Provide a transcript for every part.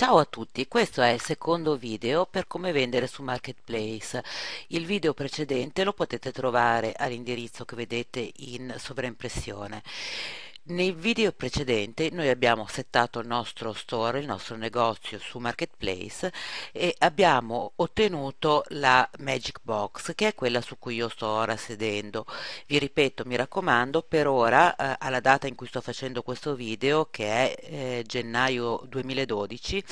Ciao a tutti, questo è il secondo video per come vendere su Marketplace. Il video precedente lo potete trovare all'indirizzo che vedete in sovraimpressione. Nei video precedenti noi abbiamo settato il nostro store, il nostro negozio su Marketplace e abbiamo ottenuto la Magic Box che è quella su cui io sto ora sedendo. Vi ripeto, mi raccomando, per ora, eh, alla data in cui sto facendo questo video, che è eh, gennaio 2012,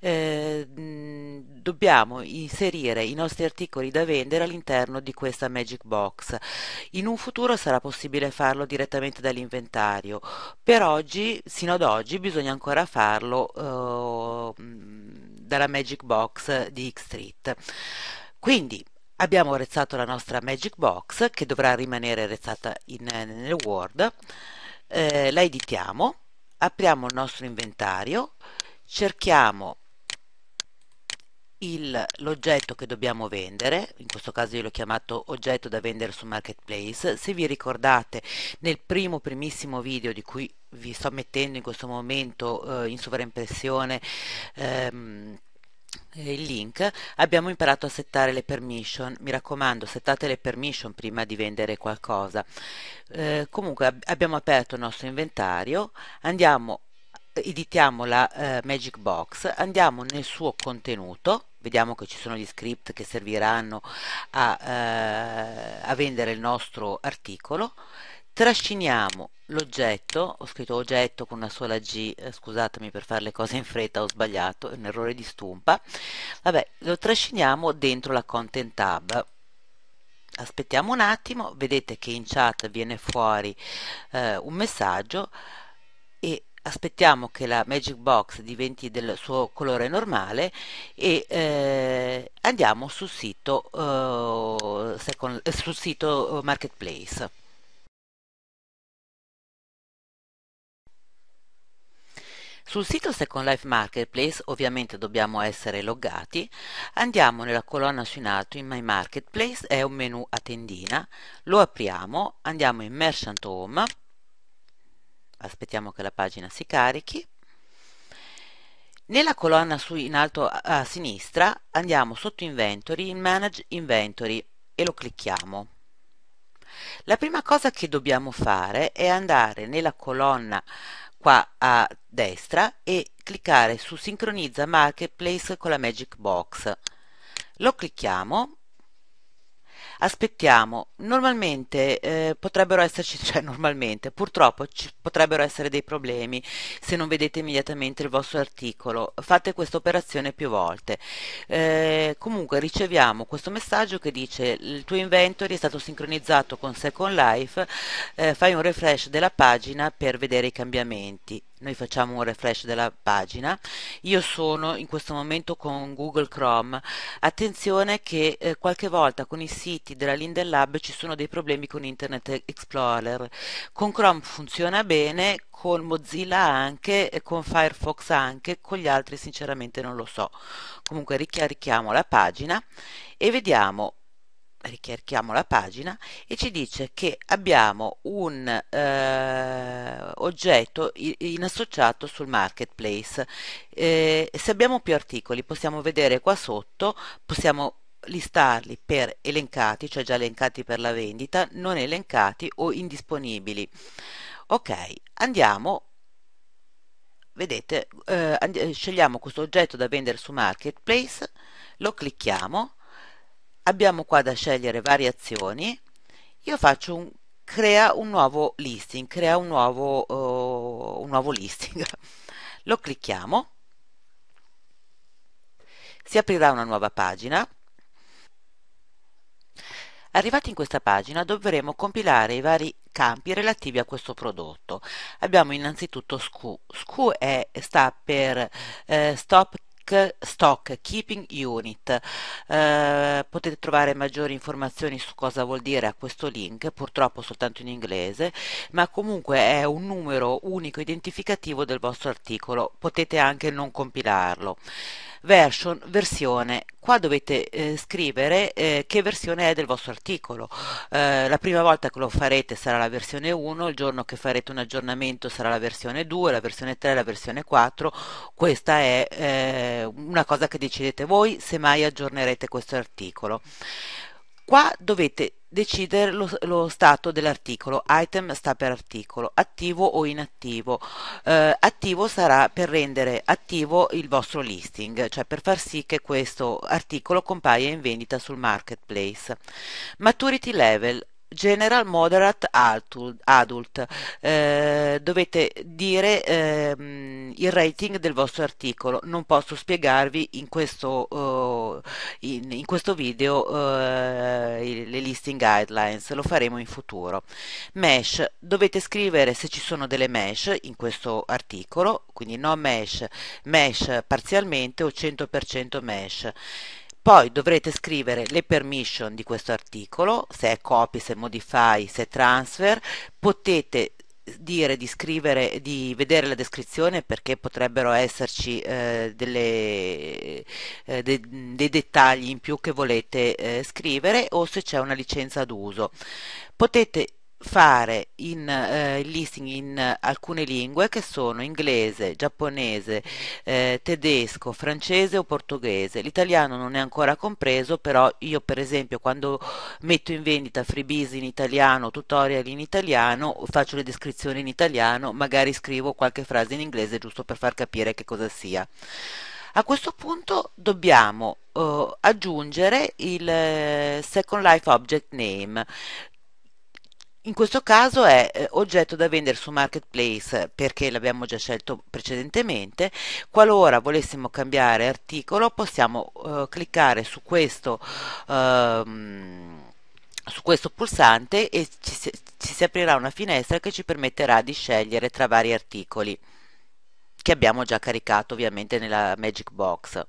eh, dobbiamo inserire i nostri articoli da vendere all'interno di questa Magic Box. In un futuro sarà possibile farlo direttamente dall'inventario per oggi, sino ad oggi, bisogna ancora farlo uh, dalla Magic Box di X-Street. Quindi abbiamo arrezzato la nostra Magic Box che dovrà rimanere arrezzata in, nel Word, eh, la editiamo, apriamo il nostro inventario, cerchiamo l'oggetto che dobbiamo vendere, in questo caso io l'ho chiamato oggetto da vendere su Marketplace, se vi ricordate nel primo primissimo video di cui vi sto mettendo in questo momento eh, in sovraimpressione ehm, il link abbiamo imparato a settare le permission. Mi raccomando settate le permission prima di vendere qualcosa. Eh, comunque ab abbiamo aperto il nostro inventario andiamo editiamo la eh, magic box andiamo nel suo contenuto vediamo che ci sono gli script che serviranno a, eh, a vendere il nostro articolo. Trasciniamo l'oggetto ho scritto oggetto con una sola G eh, scusatemi per fare le cose in fretta ho sbagliato è un errore di stumpa. Vabbè lo trasciniamo dentro la content tab. Aspettiamo un attimo vedete che in chat viene fuori eh, un messaggio e aspettiamo che la Magic Box diventi del suo colore normale e eh, andiamo sul sito, uh, second, eh, sul sito Marketplace. Sul sito Second Life Marketplace ovviamente dobbiamo essere loggati, andiamo nella colonna su in alto in My Marketplace, è un menu a tendina, lo apriamo, andiamo in Merchant Home, aspettiamo che la pagina si carichi. Nella colonna su in alto a, a sinistra andiamo sotto inventory in manage inventory e lo clicchiamo. La prima cosa che dobbiamo fare è andare nella colonna qua a destra e cliccare su sincronizza marketplace con la magic box. Lo clicchiamo aspettiamo. Normalmente eh, potrebbero esserci cioè normalmente purtroppo ci potrebbero essere dei problemi se non vedete immediatamente il vostro articolo. Fate questa operazione più volte. Eh, comunque riceviamo questo messaggio che dice il tuo inventory è stato sincronizzato con Second Life eh, fai un refresh della pagina per vedere i cambiamenti noi facciamo un refresh della pagina. Io sono in questo momento con Google Chrome. Attenzione che eh, qualche volta con i siti della Linden Lab ci sono dei problemi con Internet Explorer. Con Chrome funziona bene con Mozilla anche con Firefox anche con gli altri sinceramente non lo so. Comunque ricarichiamo la pagina e vediamo ricarichiamo la pagina e ci dice che abbiamo un eh, oggetto in associato sul marketplace. Eh, se abbiamo più articoli possiamo vedere qua sotto possiamo listarli per elencati cioè già elencati per la vendita non elencati o indisponibili. Ok andiamo vedete eh, scegliamo questo oggetto da vendere su marketplace lo clicchiamo abbiamo qua da scegliere variazioni io faccio un crea un nuovo listing crea un nuovo, uh, un nuovo listing lo clicchiamo si aprirà una nuova pagina Arrivati in questa pagina dovremo compilare i vari campi relativi a questo prodotto. Abbiamo innanzitutto SKU. SKU è, sta per eh, Stop Stock Keeping Unit. Eh, potete trovare maggiori informazioni su cosa vuol dire a questo link, purtroppo soltanto in inglese, ma comunque è un numero unico identificativo del vostro articolo. Potete anche non compilarlo. Version, versione qua dovete eh, scrivere eh, che versione è del vostro articolo. Eh, la prima volta che lo farete sarà la versione 1, il giorno che farete un aggiornamento sarà la versione 2, la versione 3, la versione 4. Questa è eh, una cosa che decidete voi se mai aggiornerete questo articolo. Qua dovete decidere lo, lo stato dell'articolo, item sta per articolo, attivo o inattivo. Eh, attivo sarà per rendere attivo il vostro listing, cioè per far sì che questo articolo compaia in vendita sul marketplace. Maturity level, General Moderate Adult, eh, dovete dire eh, il rating del vostro articolo, non posso spiegarvi in questo, uh, in, in questo video uh, le listing guidelines, lo faremo in futuro. Mesh, dovete scrivere se ci sono delle mesh in questo articolo, quindi no mesh, mesh parzialmente o 100% mesh. Poi dovrete scrivere le permission di questo articolo, se è copy, se modify, se transfer. Potete dire di scrivere, di vedere la descrizione perché potrebbero esserci eh, delle, eh, de, dei dettagli in più che volete eh, scrivere o se c'è una licenza d'uso. Potete fare eh, il listing in alcune lingue che sono inglese, giapponese, eh, tedesco, francese o portoghese. L'italiano non è ancora compreso, però io per esempio quando metto in vendita freebies in italiano, tutorial in italiano, faccio le descrizioni in italiano, magari scrivo qualche frase in inglese giusto per far capire che cosa sia. A questo punto dobbiamo uh, aggiungere il uh, Second Life Object Name in questo caso è eh, oggetto da vendere su Marketplace perché l'abbiamo già scelto precedentemente. Qualora volessimo cambiare articolo possiamo eh, cliccare su questo, ehm, su questo pulsante e ci si, ci si aprirà una finestra che ci permetterà di scegliere tra vari articoli che abbiamo già caricato ovviamente nella Magic Box.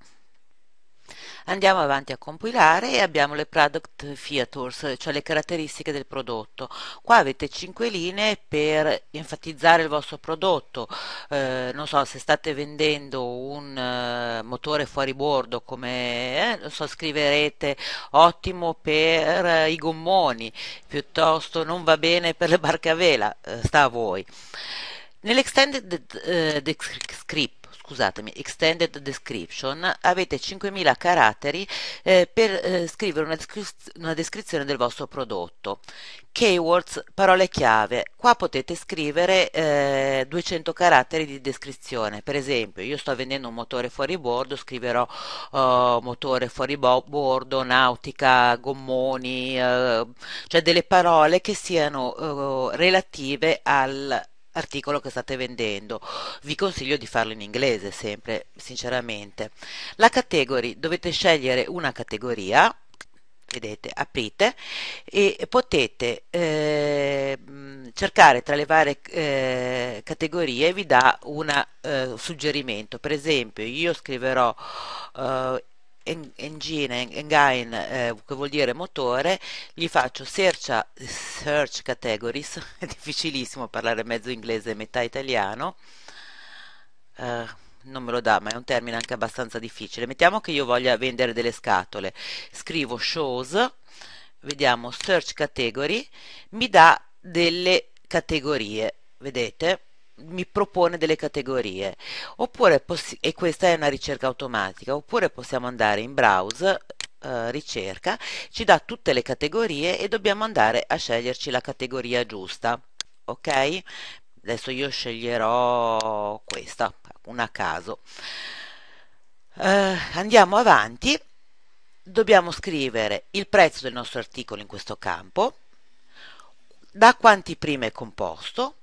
Andiamo avanti a compilare e abbiamo le product features, cioè le caratteristiche del prodotto. Qua avete 5 linee per enfatizzare il vostro prodotto. Eh, non so, se state vendendo un uh, motore fuori bordo, come eh, so, scriverete ottimo per uh, i gommoni, piuttosto non va bene per le barche a vela, uh, sta a voi. Nell'extended script scusatemi, extended description, avete 5000 caratteri eh, per eh, scrivere una, descri- una, descrizione del vostro prodotto. Keywords, parole chiave. Qua potete scrivere eh, 200 caratteri di descrizione. Per esempio, io sto vendendo un motore fuori bordo, scriverò uh, motore fuori bordo, nautica, gommoni, uh, cioè delle parole che siano uh, relative al articolo che state vendendo. Vi consiglio di farlo in inglese sempre, sinceramente. La category, dovete scegliere una categoria, vedete, aprite e potete eh, cercare tra le varie eh, categorie vi dà un eh, suggerimento. Per esempio, io scriverò eh, engine, engine eh, che vuol dire motore, gli faccio search, search categories, è difficilissimo parlare mezzo inglese e metà italiano, eh, non me lo dà, ma è un termine anche abbastanza difficile. Mettiamo che io voglia vendere delle scatole, scrivo shows, vediamo search category, mi dà delle categorie, vedete? Mi propone delle categorie. Oppure e questa è una ricerca automatica oppure possiamo andare in browse eh, ricerca ci dà tutte le categorie e dobbiamo andare a sceglierci la categoria giusta ok? Adesso io sceglierò questa una caso. Eh, andiamo avanti. Dobbiamo scrivere il prezzo del nostro articolo in questo campo da quanti prima è composto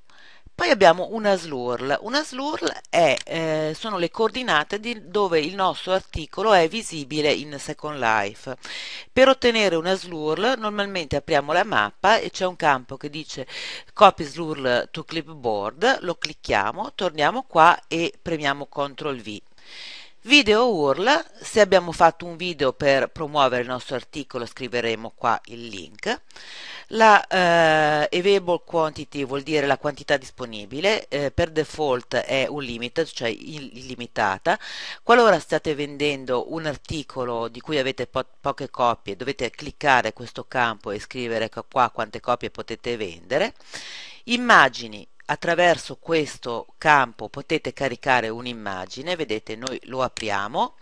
poi abbiamo una slurl. Una slurl è, eh, sono le coordinate di dove il nostro articolo è visibile in Second Life. Per ottenere una slurl normalmente apriamo la mappa e c'è un campo che dice Copy slurl to clipboard, lo clicchiamo, torniamo qua e premiamo CTRL V. Video URL, se abbiamo fatto un video per promuovere il nostro articolo scriveremo qua il link. La eh, available quantity vuol dire la quantità disponibile, eh, per default è un limit, cioè illimitata. Qualora state vendendo un articolo di cui avete po poche copie, dovete cliccare questo campo e scrivere qua quante copie potete vendere. Immagini attraverso questo campo potete caricare un'immagine vedete noi lo apriamo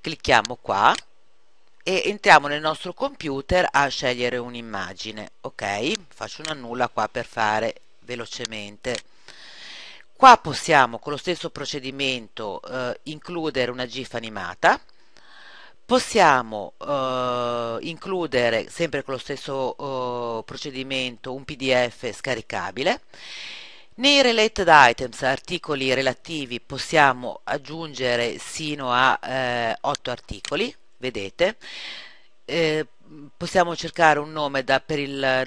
clicchiamo qua e entriamo nel nostro computer a scegliere un'immagine ok? Faccio una nulla qua per fare velocemente. Qua possiamo con lo stesso procedimento eh, includere una gif animata possiamo uh, includere sempre con lo stesso uh, procedimento un pdf scaricabile. Nei related items articoli relativi possiamo aggiungere sino a eh, 8 articoli vedete eh, possiamo cercare un da, il,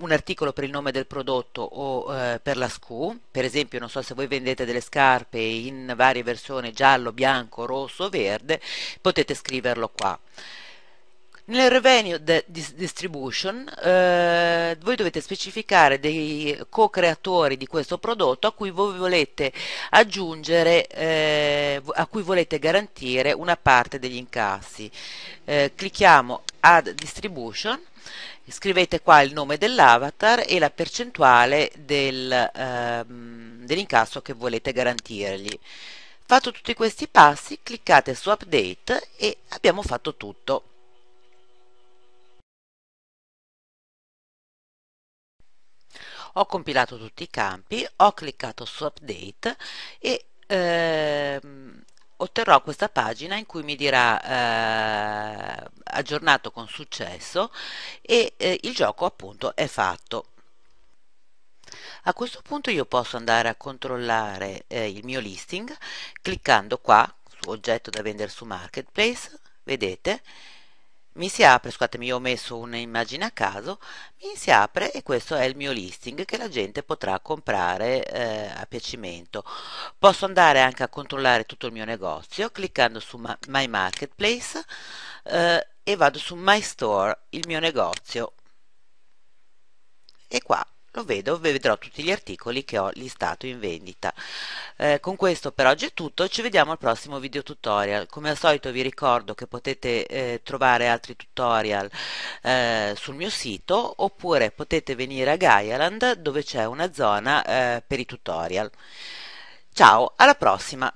un articolo per il nome del prodotto o eh, per la SKU, per esempio non so se voi vendete delle scarpe in varie versioni giallo, bianco, rosso, verde, potete scriverlo qua. Nel revenue distribution eh, voi dovete specificare dei co-creatori di questo prodotto a cui voi volete aggiungere, eh, a cui volete garantire una parte degli incassi. Eh, clicchiamo Add Distribution, scrivete qua il nome dell'avatar e la percentuale del, ehm, dell'incasso che volete garantirgli. Fatto tutti questi passi, cliccate su Update e abbiamo fatto tutto. Ho compilato tutti i campi, ho cliccato su update e ehm, otterrò questa pagina in cui mi dirà eh, aggiornato con successo e eh, il gioco appunto è fatto. A questo punto io posso andare a controllare eh, il mio listing cliccando qua su oggetto da vendere su marketplace, vedete mi si apre, scusatemi, io ho messo un'immagine a caso, mi si apre e questo è il mio listing che la gente potrà comprare eh, a piacimento. Posso andare anche a controllare tutto il mio negozio cliccando su My Marketplace eh, e vado su My Store, il mio negozio. E qua lo vedo, vedrò tutti gli articoli che ho listato in vendita. Eh, con questo per oggi è tutto, ci vediamo al prossimo video tutorial. Come al solito vi ricordo che potete eh, trovare altri tutorial eh, sul mio sito oppure potete venire a Gaialand dove c'è una zona eh, per i tutorial. Ciao, alla prossima!